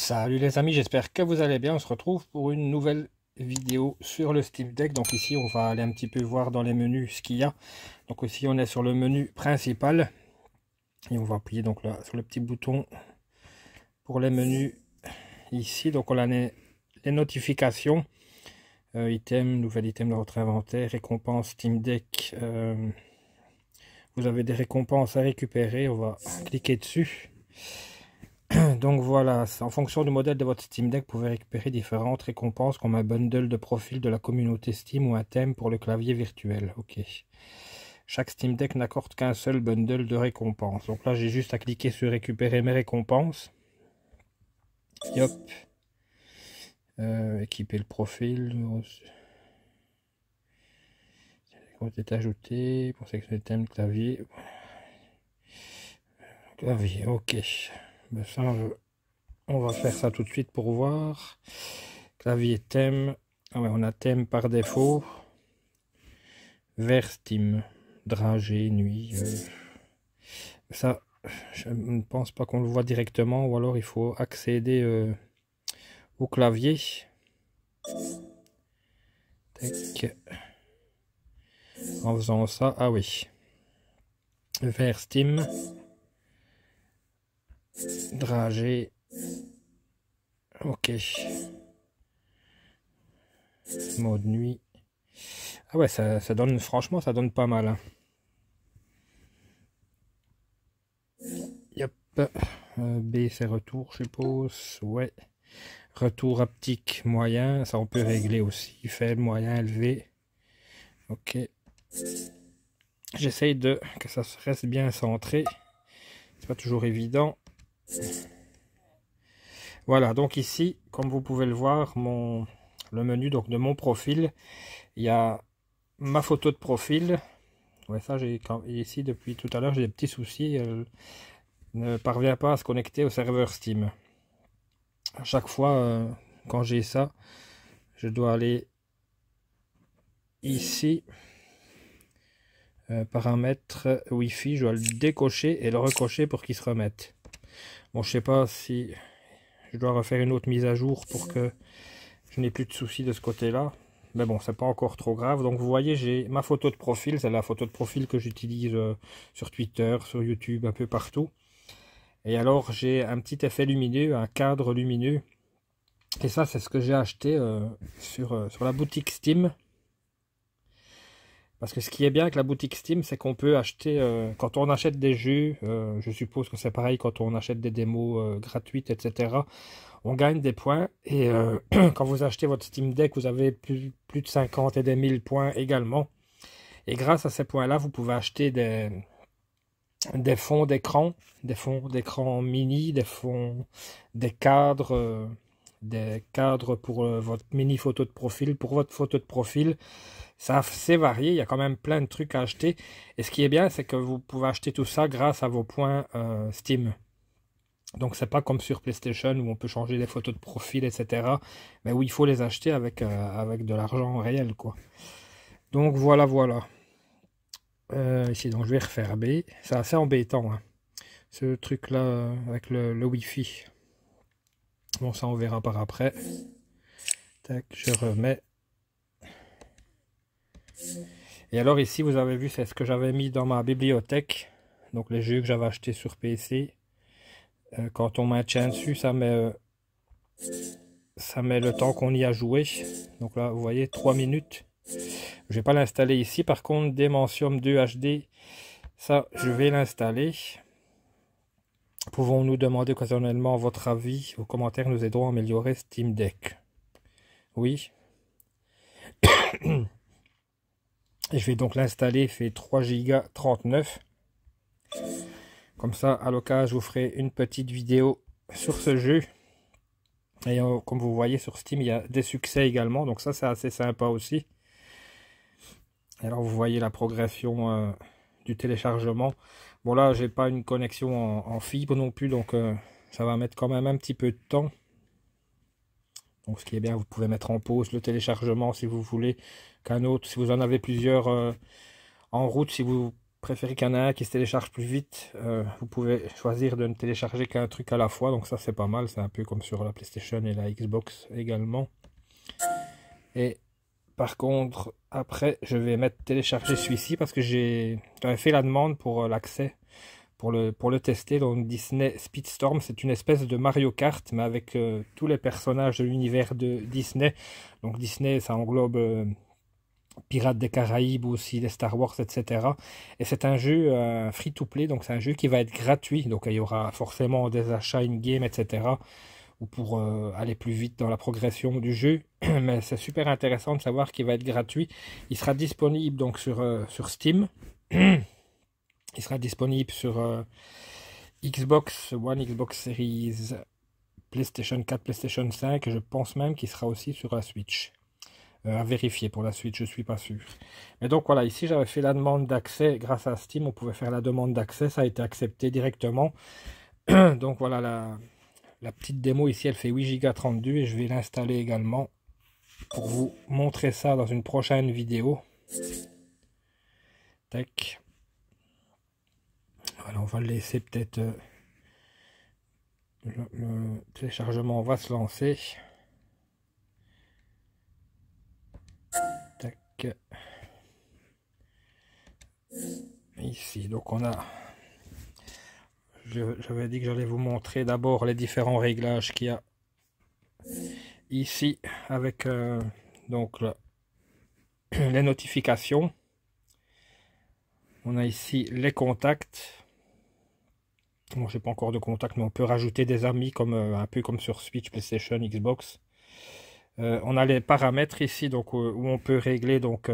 Salut les amis, j'espère que vous allez bien. On se retrouve pour une nouvelle vidéo sur le Steam Deck. Donc ici, on va aller un petit peu voir dans les menus ce qu'il y a. Donc ici, on est sur le menu principal. Et on va appuyer donc là sur le petit bouton pour les menus ici. Donc on a les, notifications. Euh, item, nouvel item de votre inventaire, récompense Steam Deck. Euh, vous avez des récompenses à récupérer. On va cliquer dessus. Donc voilà, en fonction du modèle de votre Steam Deck, vous pouvez récupérer différentes récompenses comme un bundle de profil de la communauté Steam ou un thème pour le clavier virtuel. Ok. Chaque Steam Deck n'accorde qu'un seul bundle de récompenses. Donc là, j'ai juste à cliquer sur récupérer mes récompenses. Euh, équiper le profil. est ajouté pour sélectionner le thème clavier? Clavier, ok. Ben, ça, on va faire ça tout de suite pour voir. Clavier thème. Ah on a thème par défaut. Vert Steam. Dragé, nuit. Euh. Ça, je ne pense pas qu'on le voit directement. Ou alors il faut accéder euh, au clavier. En faisant ça. Ah oui. Vert Steam. Dragé. Ok. Mode nuit. Ah ouais, ça, donne, franchement, ça donne pas mal. Hein. Yep. Euh, B, c'est retour, je suppose. Ouais. Retour haptique moyen. Ça, on peut régler aussi. Faible, moyen, élevé. Ok. J'essaye de que ça reste bien centré. C'est pas toujours évident. Voilà, donc ici, comme vous pouvez le voir, mon, le menu donc de mon profil, il y a ma photo de profil. Ouais, ça, j'ai ici depuis tout à l'heure, j'ai des petits soucis. Elle ne parvient pas à se connecter au serveur Steam. À chaque fois, euh, quand j'ai ça, je dois aller ici. Euh, paramètres Wi-Fi, je dois le décocher et le recocher pour qu'il se remette. Bon, je sais pas si je dois refaire une autre mise à jour pour que je n'ai plus de soucis de ce côté-là. Mais bon, c'est pas encore trop grave. Donc vous voyez, j'ai ma photo de profil. C'est la photo de profil que j'utilise euh, sur Twitter, sur YouTube, un peu partout. Et alors, j'ai un petit effet lumineux, un cadre lumineux. Et ça, c'est ce que j'ai acheté euh, euh, sur la boutique Steam. Parce que ce qui est bien avec la boutique Steam, c'est qu'on peut acheter, euh, quand on achète des jeux, euh, je suppose que c'est pareil quand on achète des démos euh, gratuites, etc. On gagne des points et quand vous achetez votre Steam Deck, vous avez plus, de 50 et des 1000 points également. Et grâce à ces points-là, vous pouvez acheter des, des fonds d'écran, des fonds d'écran mini, des fonds, des cadres, des cadres pour votre mini photo de profil, pour votre photo de profil. Ça c'est varié, il y a quand même plein de trucs à acheter. Et ce qui est bien, c'est que vous pouvez acheter tout ça grâce à vos points euh, Steam. Donc c'est pas comme sur PlayStation où on peut changer les photos de profil, etc. Mais où il faut les acheter avec, euh, avec de l'argent réel, quoi. Donc voilà, voilà. Euh, ici, donc je vais refaire B. C'est assez embêtant, hein, ce truc-là avec le Wi-Fi. Bon, ça on verra par après. Je remets. Et alors ici, vous avez vu, c'est ce que j'avais mis dans ma bibliothèque. Donc les jeux que j'avais achetés sur PC. Euh, quand on maintient dessus, ça met, euh, ça met le temps qu'on y a joué. Donc là, vous voyez, 3 minutes. Je vais pas l'installer ici. Par contre, Dimension 2 HD, ça, je vais l'installer. Pouvons-nous demander occasionnellement votre avis Vos commentaires nous aideront à améliorer Steam Deck? Oui. je vais donc l'installer, fait 3 Go 39. Comme ça, à l'occasion, je vous ferai une petite vidéo sur ce jeu. Et euh, comme vous voyez sur Steam, il y a des succès également. Donc ça, c'est assez sympa aussi. Alors vous voyez la progression euh, du téléchargement. Bon là, j'ai pas une connexion en, fibre non plus. Donc euh, ça va mettre quand même un petit peu de temps. Donc ce qui est bien, vous pouvez mettre en pause le téléchargement si vous voulez qu'un autre, si vous en avez plusieurs euh, en route, si vous préférez qu'il y un qui se télécharge plus vite, euh, vous pouvez choisir de ne télécharger qu'un truc à la fois. Donc ça c'est pas mal, c'est un peu comme sur la PlayStation et la Xbox également. Et par contre, après, je vais mettre télécharger celui-ci parce que j'ai fait la demande pour euh, l'accès pour le, tester. Donc Disney Speedstorm, c'est une espèce de Mario Kart, mais avec euh, tous les personnages de l'univers de Disney. Donc Disney, ça englobe euh, Pirates des Caraïbes aussi, les Star Wars, etc. Et c'est un jeu free-to-play, donc c'est un jeu qui va être gratuit. Donc il y aura forcément des achats in-game, etc. Ou pour aller plus vite dans la progression du jeu. Mais c'est super intéressant de savoir qu'il va être gratuit. Il sera disponible donc sur, sur Steam. Il sera disponible sur euh, Xbox One, Xbox Series, PlayStation 4, PlayStation 5. je pense même qu'il sera aussi sur la Switch. Euh, à vérifier pour la Switch, je ne suis pas sûr. Mais donc voilà, ici j'avais fait la demande d'accès grâce à Steam. On pouvait faire la demande d'accès, ça a été accepté directement. donc voilà, la, la petite démo ici, elle fait 8 Go 32 et je vais l'installer également pour vous montrer ça dans une prochaine vidéo. Tac. Alors on va le laisser peut-être... Euh, le, téléchargement va se lancer. Tac. Ici, donc on a... J'avais dit que j'allais vous montrer d'abord les différents réglages qu'il y a ici avec euh, donc les notifications. On a ici les contacts. Bon, j'ai pas encore de contact, mais on peut rajouter des amis comme euh, un peu comme sur Switch, PlayStation, Xbox. Euh, on a les paramètres ici, donc où on peut régler donc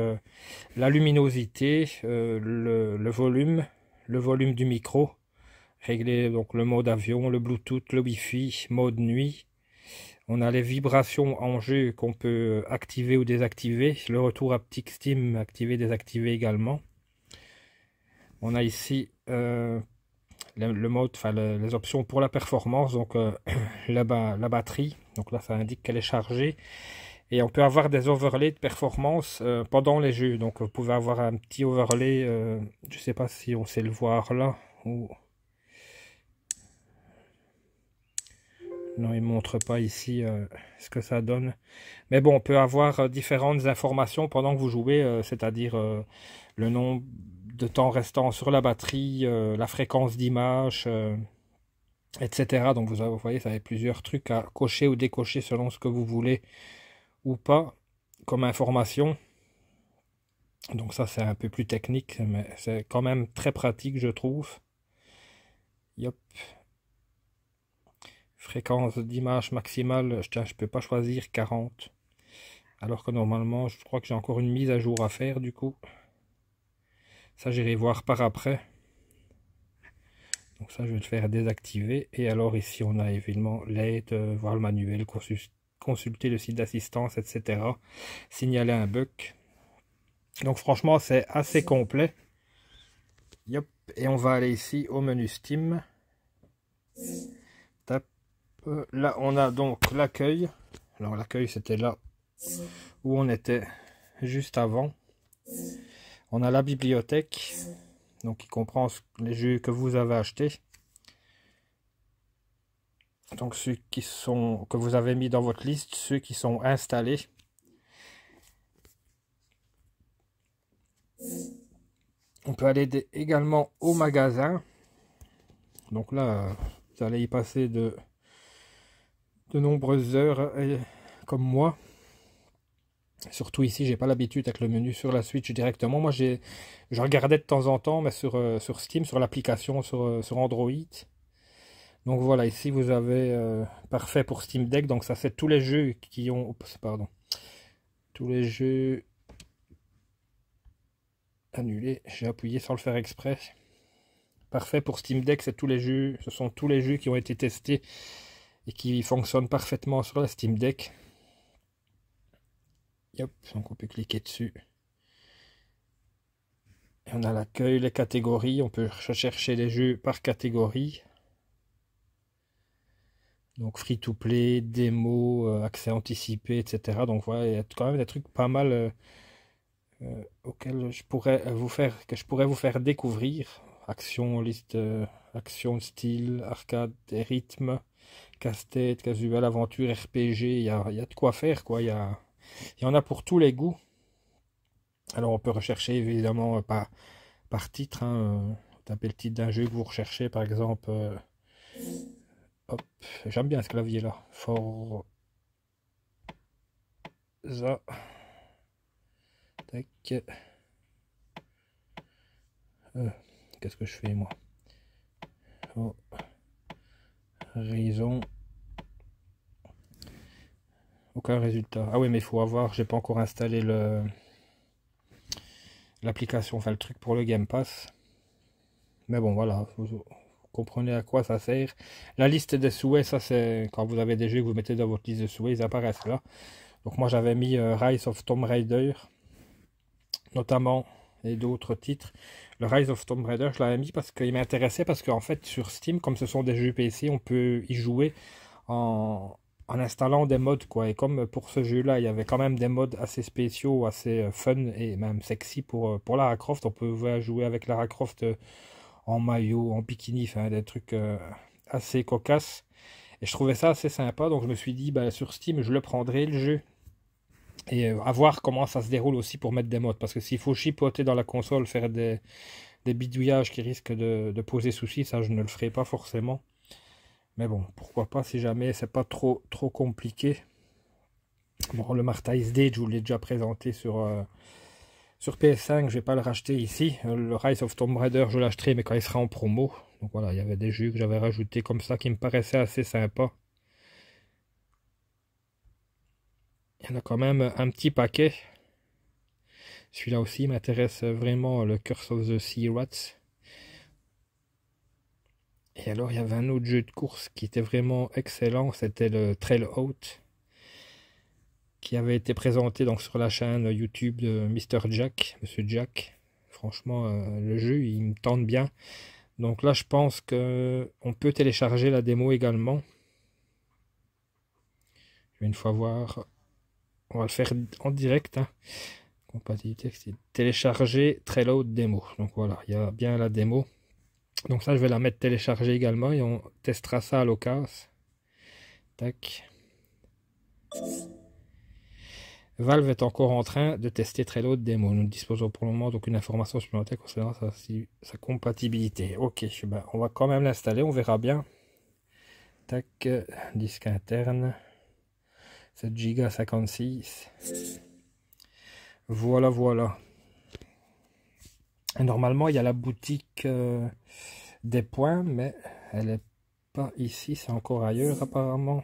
la luminosité, le, volume, le volume du micro, régler donc le mode avion, le Bluetooth, le Wi-Fi, mode nuit. On a les vibrations en jeu qu'on peut activer ou désactiver, le retour haptique Steam activer, désactiver également. On a ici le, mode, enfin les options pour la performance, donc euh, la, la, batterie, donc là ça indique qu'elle est chargée. Et on peut avoir des overlays de performance euh, pendant les jeux. Donc vous pouvez avoir un petit overlay, euh, je sais pas si on sait le voir là. Ou... Non, il ne montre pas ici ce que ça donne. Mais bon, on peut avoir différentes informations pendant que vous jouez, c'est-à-dire le nombre de temps restant sur la batterie, euh, la fréquence d'image, euh, etc. Donc vous, voyez, ça a plusieurs trucs à cocher ou décocher selon ce que vous voulez ou pas comme information. Donc ça c'est un peu plus technique, mais c'est quand même très pratique je trouve. Yop. Fréquence d'image maximale, je ne peux pas choisir 40. Alors que normalement, je crois que j'ai encore une mise à jour à faire du coup. Ça, j'irai voir par après. Donc ça, je vais le faire désactiver. Et alors ici, on a évidemment l'aide, euh, voir le manuel, consulter le site d'assistance, etc. Signaler un bug. Donc franchement, c'est assez complet. Yop. Et on va aller ici au menu Steam. Là, on a donc l'accueil. Alors l'accueil, c'était là où on était juste avant. On a la bibliothèque, donc qui comprend les jeux que vous avez achetés. Donc ceux qui sont que vous avez mis dans votre liste, ceux qui sont installés. On peut aller également au magasin. Donc là, vous allez y passer de, de nombreuses heures, comme moi. Surtout ici, j'ai pas l'habitude avec le menu sur la Switch directement. Moi, j'ai, je regardais de temps en temps, mais sur, euh, sur Steam, sur l'application, sur, euh, sur Android. Donc voilà, ici vous avez euh, parfait pour Steam Deck. Donc ça fait tous les jeux qui ont, pardon, tous les jeux annulés. J'ai appuyé sans le faire exprès. Parfait pour Steam Deck, c'est tous les jeux, ce sont tous les jeux qui ont été testés et qui fonctionnent parfaitement sur la Steam Deck donc on peut cliquer dessus. On a l'accueil, les catégories. On peut chercher les jeux par catégorie. Donc free to play, démo, euh, accès anticipé, etc. Donc voilà, il y a quand même des trucs pas mal euh, auquel je pourrais vous faire, que je pourrais vous faire découvrir. Action, liste, action, style, arcade et rythme, casse-tête, casual, aventure, RPG. Il y a, de quoi faire, quoi. Il y, en a pour tous les goûts. Alors on peut rechercher évidemment par, par titre. Hein, taper le titre d'un jeu que vous recherchez, par exemple. hop, j'aime bien ce clavier là. For ça. Tac. Euh, qu'est-ce que je fais moi? Oh. Raison. Aucun résultat. Ah oui, mais il faut avoir. J'ai pas encore installé le l'application, enfin le truc pour le Game Pass. Mais bon, voilà. Vous, comprenez à quoi ça sert. La liste des souhaits, ça c'est quand vous avez des jeux que vous mettez dans votre liste de souhaits, ils apparaissent là. Donc moi j'avais mis euh, Rise of Tomb Raider, notamment, et d'autres titres. Le Rise of Tomb Raider, je l'avais mis parce qu'il m'intéressait, parce qu'en fait sur Steam, comme ce sont des jeux PC, on peut y jouer en, installant des modes. quoi. Et comme pour ce jeu-là, il y avait quand même des modes assez spéciaux, assez euh, fun et même sexy pour, euh, pour Lara Croft, on peut jouer avec Lara Croft en maillot, en bikini, enfin des trucs assez cocasses. Et je trouvais ça assez sympa, donc je me suis dit, bah, sur Steam, je le prendrai le jeu et euh, à voir comment ça se déroule aussi pour mettre des modes. Parce que s'il faut chipoter dans la console, faire des, bidouillages qui risquent de, poser souci, ça je ne le ferai pas forcément. Mais bon, pourquoi pas si jamais c'est pas trop trop compliqué. Bon, le Martha SD, je vous l'ai déjà présenté sur, euh, sur PS5, je vais pas le racheter ici. Euh, le Rise of Tomb Raider, je l'achèterai, mais quand il sera en promo. Donc voilà, il y avait des jeux que j'avais rajoutés comme ça qui me paraissaient assez sympas. Il y en a quand même un petit paquet. Celui-là aussi m'intéresse vraiment, le Curse of the Sea Rats. Et alors, il y avait un autre jeu de course qui était vraiment excellent, c'était le Trail Out, qui avait été présenté donc sur la chaîne YouTube de Mr. Jack, Monsieur Jack. Franchement, euh, le jeu, il me tente bien. Donc là, je pense que on peut télécharger la démo également. Je vais une fois voir on va le faire en direct. Hein. Compatibilité, télécharger Trello démo. Donc voilà, il y a bien la démo. Donc ça, je vais la mettre téléchargée également et on testera ça à l'occasion. Tac. Valve est encore en train de tester Trello démo. Nous ne disposons pour le moment d'aucune information supplémentaire concernant sa, sa compatibilité. Ok, ben, on va quand même l'installer, on verra bien. Tac, disque interne. 7 Go 56. Voilà, voilà. normalement, il y a la boutique euh, des points, mais elle n'est pas ici, c'est encore ailleurs apparemment.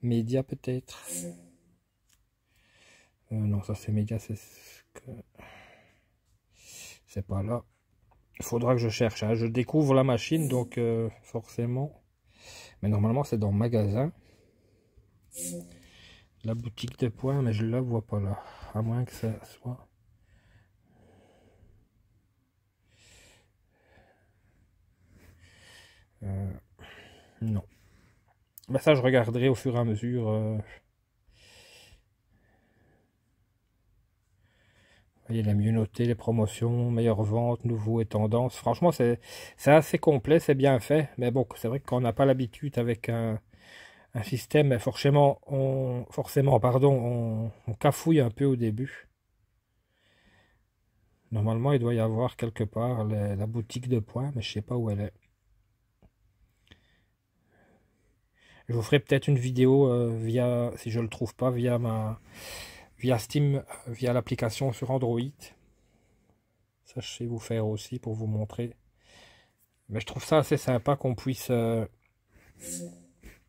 Média peut-être. Euh, non, ça c'est média, c'est que... C'est pas là. Il faudra que je cherche. Hein. Je découvre la machine, donc euh, forcément. Mais normalement, c'est dans magasin. La boutique de points, mais je la vois pas là. À moins que ça soit... Euh, non. Ben ça, je regarderai au fur et à mesure. Euh... Il a mieux noté les promotions, meilleures ventes, nouveaux et tendances. Franchement, c'est assez complet, c'est bien fait. Mais bon, c'est vrai qu'on n'a pas l'habitude avec un, un système, forcément, on, forcément pardon, on, cafouille un peu au début. Normalement, il doit y avoir quelque part la, boutique de points, mais je sais pas où elle est. Je vous ferai peut-être une vidéo euh, via, si je le trouve pas, via ma, via Steam, via l'application sur Android. Ça, je sais vous faire aussi pour vous montrer. Mais je trouve ça assez sympa qu'on puisse euh,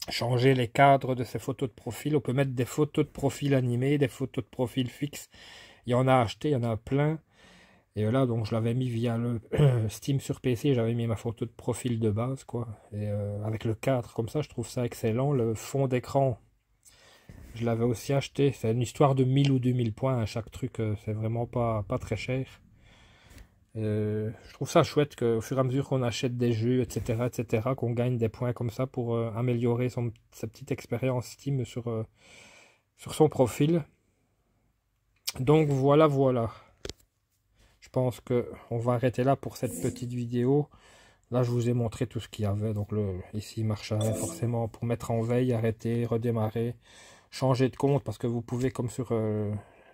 changer les cadres de ces photos de profil. On peut mettre des photos de profil animées, des photos de profil fixes. Il y en a acheté, il y en a plein. Et là, donc, je l'avais mis via le Steam sur PC, j'avais mis ma photo de profil de base, quoi. Et euh, avec le cadre, comme ça, je trouve ça excellent. Le fond d'écran, je l'avais aussi acheté. C'est une histoire de 1000 ou 2000 points à chaque truc. Euh, c'est vraiment pas, pas très cher. Euh, je trouve ça chouette qu'au fur et à mesure qu'on achète des jeux, etc., etc., qu'on gagne des points comme ça pour euh, améliorer sa petite expérience Steam sur, euh, sur son profil. Donc voilà, voilà. Je pense que on va arrêter là pour cette petite vidéo. Là, je vous ai montré tout ce qu'il y avait. Donc le, ici, il forcément pour mettre en veille, arrêter, redémarrer, changer de compte parce que vous pouvez, comme sur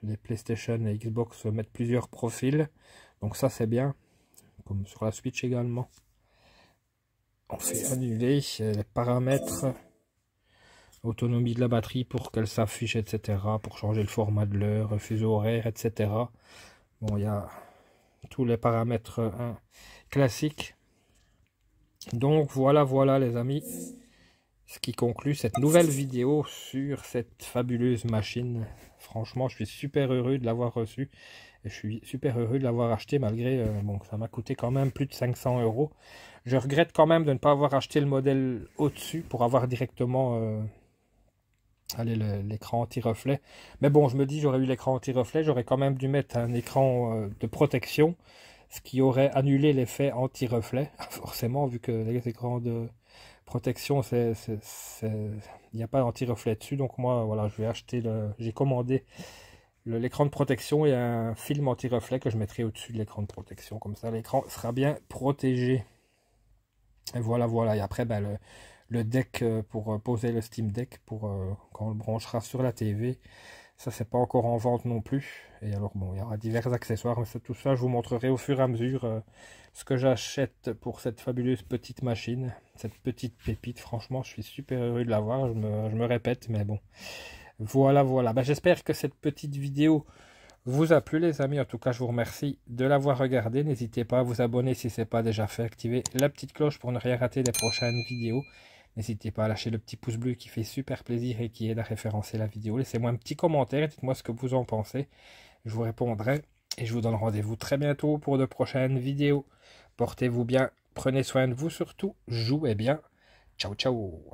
les PlayStation et Xbox, mettre plusieurs profils. Donc ça, c'est bien. Comme sur la Switch également. On fait annuler les paramètres autonomie de la batterie pour qu'elle s'affiche, etc. Pour changer le format de l'heure, fuseau horaire, etc. Bon, il y a tous les paramètres hein, classiques. Donc voilà, voilà les amis, ce qui conclut cette nouvelle vidéo sur cette fabuleuse machine. Franchement, je suis super heureux de l'avoir reçue. Et je suis super heureux de l'avoir acheté malgré, euh, bon, ça m'a coûté quand même plus de 500 euros. Je regrette quand même de ne pas avoir acheté le modèle au-dessus pour avoir directement euh, l'écran anti-reflet. Mais bon, je me dis, j'aurais eu l'écran anti-reflet, j'aurais quand même dû mettre un écran euh, de protection, ce qui aurait annulé l'effet anti-reflet, forcément, vu que les écrans de protection, il n'y a pas d'anti-reflet dessus. Donc moi, voilà, je vais acheter le, j'ai commandé l'écran de protection et un film anti-reflet que je mettrai au-dessus de l'écran de protection. Comme ça, l'écran sera bien protégé. Et voilà, voilà. Et après, ben, le, deck euh, pour euh, poser le Steam Deck pour euh, quand on le branchera sur la TV. Ça, c'est pas encore en vente non plus. Et alors, bon, il y aura divers accessoires. Mais tout ça, je vous montrerai au fur et à mesure ce que j'achète pour cette fabuleuse petite machine. Cette petite pépite. Franchement, je suis super heureux de l'avoir. Je me, je me répète, mais bon. Voilà, voilà. Ben, J'espère que cette petite vidéo vous a plu les amis. En tout cas, je vous remercie de l'avoir regardé. N'hésitez pas à vous abonner si ce n'est pas déjà fait. Activez la petite cloche pour ne rien rater des prochaines vidéos. N'hésitez pas à lâcher le petit pouce bleu qui fait super plaisir et qui aide à référencer la vidéo. Laissez-moi un petit commentaire, dites-moi ce que vous en pensez. Je vous répondrai et je vous donne rendez-vous très bientôt pour de prochaines vidéos. Portez-vous bien, prenez soin de vous surtout, jouez bien. Ciao ciao